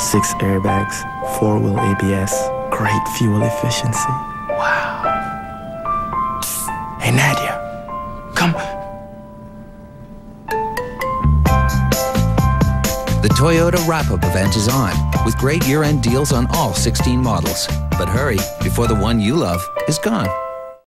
Six airbags, four wheel ABS, great fuel efficiency. Wow. Hey, Nadia, come. The Toyota wrap-up event is on, with great year-end deals on all 16 models. But hurry, before the one you love is gone.